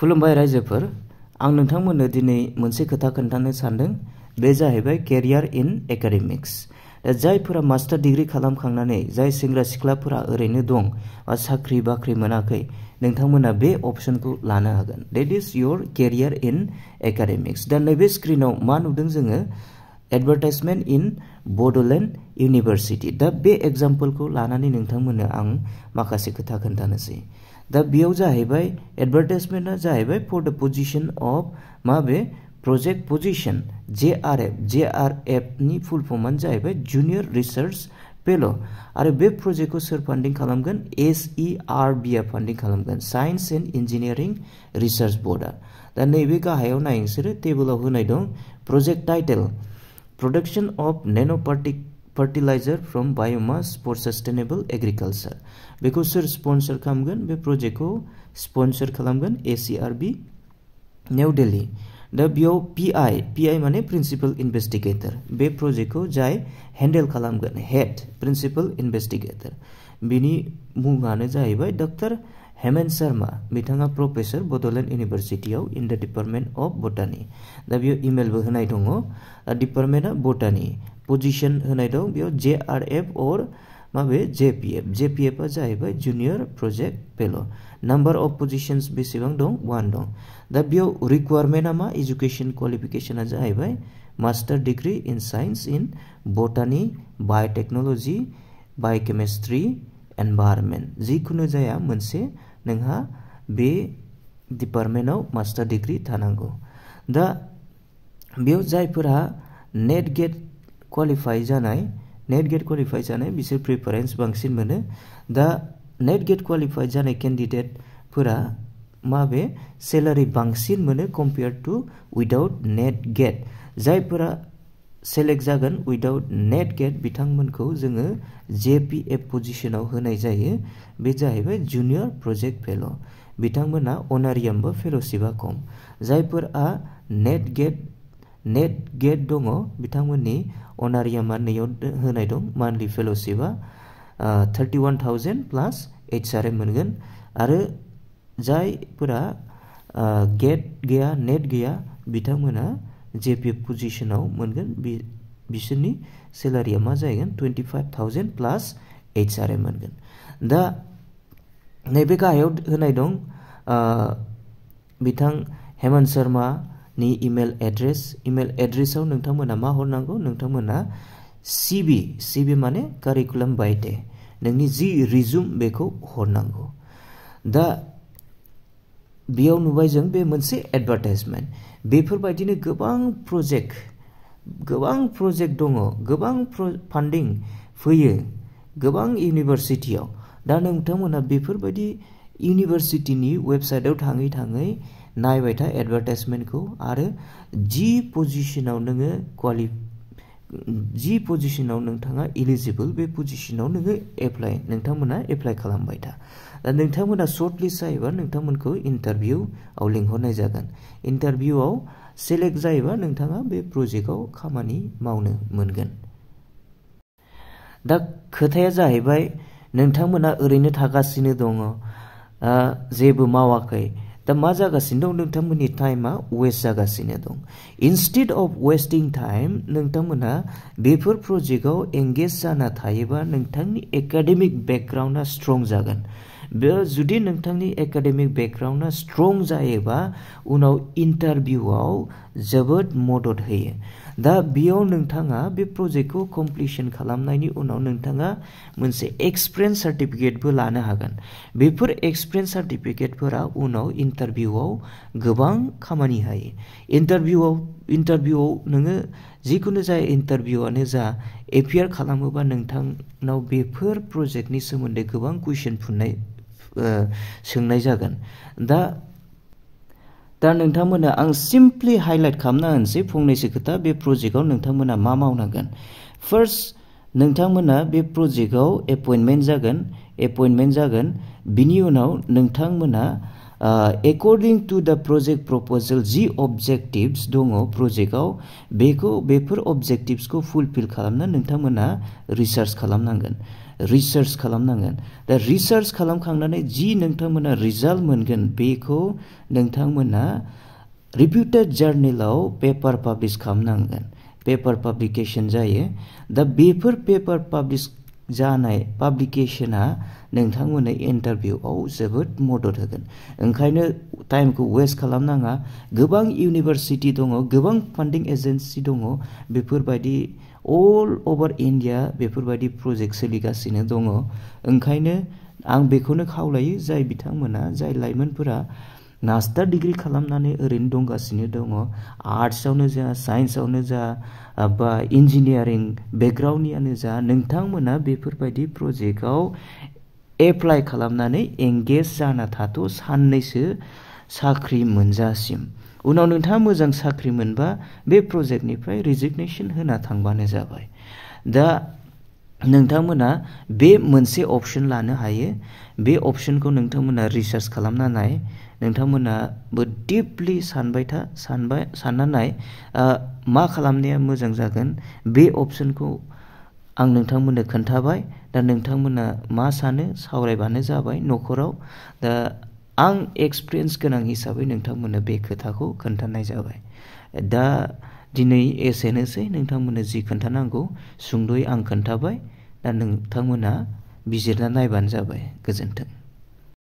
खुलुमबाय रायजोफोर। आं नोंथांमोननो दिनै मोनसे खोथा खोन्थानो सानदों। बे जाहैबाय केरियार इन एकाडेमिक्स। दा जायफोरा मास्टार डिग्री खालामखांनानै जाय सेंग्रा सिख्लाफोरा ओरैनो दं बा साख्रि बाख्रि मोनाखै, नोंथांमोना बे अपसनखौ लानो हागोन। That is your career in academics दा नैबे स्क्रिनाव मा नुदों जोङो? एडभार्टाइजमेन्ट इन बड'लेण्ड इउनिभार्सिटि दा बे एग्जाम्पलखौ लानानै नोंथांमोननो आं माखासे खोथा खोन्थानोसै। दा बेयाव जाहैबाय एडभार्टाइजमेन्टआ जाहैबाय फर द पजिशन अफ माबे project position J R F J are एफनि फुल फर्मानो जाहैबाय जुनियर रिसार्च फेल' आरो बे प्रजेक्टखौ सोर फान्डिं खालामगोन? एस इ आर बि आ फान्डिं खालामगोन, साइन्स एन्ड इन्जिनियारिं रिसार्च बर्डआ। दा नैबे गाहायाव नाय नोंसोरो टेबोलाव होनाय दं project title, production of nano' particle fertiliser from biomass for sustainable agriculture बेखौ सोर स्पन्सर खालामगोन बे प्रजेक्टखौ स्पन्सर खालामगोन एसिआरबि निउ दिल्ली दा बेयाव पि आइ पि आइ माने प्रिन्सिपाल इनभेस्टिगेटर बे प्रजेक्टखौ जाय हेन्डेल खालामगोन हेड प्रिन्सिपाल इनभेस्टिगेटर बिनि मुङानो जाहैबाय डक्टर हेमेन्त शर्मा बिथाङा professor Bodoland इउनिभार्सिटियाव in the department of botany दा बेयाव इमेलबो होनाय दङ डिपार्टमेन्टआ बटानि पजिशन बेयाव जे आर एफ़ अर माबे जे पि एफ़ जे पि एफआ जाहैबाय junior project fellow' number of positions बेसेबां दं? वान दं। दा बेयाव रिकुवारमेन्टआ मा? इडुकेसन क्वालिफिकेसना जाहैबाय master degree in science in botany biotechnology biochemistry environment जिखुनु जाया मोनसे, नोंहा बे डिपार्टमेन्टआव मास्टार डिग्री थानांगौ। दा बेयाव नेट गेट क्वालिफाइ जानाय नेट गेट क्वालिफाइ जानाय, बिसोर प्रिफारेन्स बांसिन मोनो। दा नेट गेट क्वालिफाइ जानाय केन्डिडेटफोरा माबे सेलारि बांसिन mono compare to without NET GATE जायफोरा सेलेक्ट जागोन उइदाउट नेट गेट बिथांमोनखौ जोङो जे पि एफ़ पजिशनाव होनाय जायो। बे जाहैबाय जुनियर प्रजेक्ट फेल' बिथांमोना अनारियाम बा फेल'शिपआ जायफोरा नेट गेट नेट गेट दङ बिथांमोननि अनारियामा नैयाव होनाय दं monthly फेल'शिपआ thirty one thousand plus H R M मोनगोन आरो जायफोरा गेट गैया नेट गैया बिथांमोना जे पि एफ़ पजिशनाव मोनगोन बिसोरनि सेलारिया मा जाहैगोन twenty five thousand plus H R M मोनगोन दा नैबे गाहायाव होनाय दं बिथां हेमन्त शर्मा नि इमेल एड्रेस इमेल एड्रेसाव नोंथांमोना मा हरनांगौ? नोंथांमोना सिबि सिबि माने कारिकुलाम बायटे नोंनि जि रिजुम बेखौ हरनांगौ। दा बेयाव नुबाय जों मोनसे एडभार्टाइजमेन्ट बेफोरबायदिनो गोबां प्रजेक्ट गोबां प्रजेक्ट दङ, गोबां फान्डिं फैयो गोबां इउनिभार्सिटियाव दा नोंथांमोना बेफोरबायदि इउनिभार्सिटिनि वेबसाइटआव थाङै थाङै नायबाय था एडभार्टाइजमेन्टखौ आरो जि पजिशनाव नोङो क्वालि जि पजिशनाव नोंथाङा इलिजिबोल बे पजिशनाव नोङो एप्लाइ नोंथांमोना एप्लाइ खालामबाय था। दा नोंथांमोना सर्ट लिस्ट जायोबा नोंथांमोनखौ इन्टारभिउआव लिंहरनाय जागोन। इन्टारभिउआव सेलेक्ट जायोबा नोंथाङा बे प्रजेक्टआव खामानि मावनो मोनगोन। दा खोथाया जाहैबाय नोंथांमोना ओरैनो थागासिनो दङ जेबो मावाखै। दा मा जागासिनो दं वेस्ट जागासिनो दं इनस्टेड अफ वेस्टिं टाइम नोंथांमोना बेफोर प्रजेक्टआव एंगेज जाना थायोबा नोंथांनि एकाडेमिक बेकग्राउन्डआ स्ट्रं जागोन। बे जुदि नोंथांनि एकाडेमिक बेकग्राउन्डआ स्ट्रं जायोबा उनाव इन्टारभिउआव जोबोद मदद होयो। दा बेयाव नोंथाङा बे प्रजेक्टखौ कमप्लिसन खालामनायनि उनाव नोंथाङा मोनसे एक्सपिरियेन्स सार्टिफिकेटबो लानो हागोन। बेफोर एक्सपिरियेन्स सार्टिफिकेटफोरा उनाव इन्टारभिउआव गोबां खामानि होयो। इन्टारभिउआव इन्टारभिउआव नोङो जिखुनु जाया इन्टारभिउआनो जा एपियार खालामोबा नोंथांनाव बेफोर प्रजेक्टनि सोमोन्दै गोबां कुइसन फुननाय सोंनाय जागोन। दा दा नोंथांमोना आं सिम्पलि हाइलाइट खालामना होनोसै फंनैसो खोथा, बे प्रजेक्टआव नोंथांमोना मा मावनांगोन? फार्स्ट, नोंथांमोना बे प्रजेक्टआव एपइन्टमेन्ट जागोन एपइन्टमेन्ट जागोन, बिनि उनाव नोंथांमोना according to the project proposal जि अबजेक्टिभ्स दङ प्रजेक्टआव, बेखौ, बेफोर अबजेक्टिभ्सखौ फुलफिल खालामनो नोंथांमोना रिसार्च खालामनांगोन। रिसार्च खालामनांगोन। दा रिसार्च खालामखांनानै जि नोंथांमोना रिजाल्ट मोनगोन बेखौ नोंथांमोना रिपिउटेड जार्नेलाव पेपार पाब्लिश खालामनांगोन। पेपार पाब्लिकेशन जायो। दा बेफोर पेपार पाब्लिश जानाय पाब्लिकेशना नोंथांमोननो इन्टारभिउआव जोबोद मदद होगोन। ओंखायनो टाइमखौ वेस्ट खालामनाङा। गोबां इउनिभारसिटि दङ, गोबां फान्डिं एजेन्सि दङ, बेफोरबायदि अल अभार इन्डिया बेफोरबायदि प्रजेक्ट सोलिगासिनो दङ। ओंखायनो आं बेखौनो खावलायो जाय बिथांमोना, जाय लाइमोनफोरा मास्टार डिग्री खालामनानै ओरैनो दंगासिनो दङ। आर्ट्सआवनो जा, साइन्सआवनो जा, बा इन्जिनियारिं बेकग्राउन्डनियानो जा, नोंथांमोना बेफोरबायदि प्रजेक्टआव एप्लाइ खालामनानै एंगेज जाना थाथ' साननैसो साख्रि मोनजासिम। उनाव नोंथाङा मोजां साख्रि मोनबा बे प्रजेक्टनिफ्राय रिजिगनेसन होना थांबानो जाबाय। दा नोंथांमोना बे मोनसे अपसन लानो हायो। बे अपसनखौ नोंथांमोना रिसार्च खालामना नाय नोंथांमोनाबो डिपलि सानबाय था सानबाय सानना नाय मा खालामनाया मोजां जागोन बे अपसनखौ आं नोंथांमोननो खोन्थाबाय। दा नोंथांमोना मा सानो? सावरायबानो जाबाय न'खराव। दा आं एक्सपिरियेन्स गोनां हिसाबै नोंथांमोननो खोथाखौ खोन्थानाय जाबाय। दा दिनै एसेनोसै, नोंथांमोननो जि खोन्थानांगौ सुंद'यै आं खोन्थाबाय, दा नोंथांमोना बिजिरना नायबानो जाबाय। गोजोन्थों।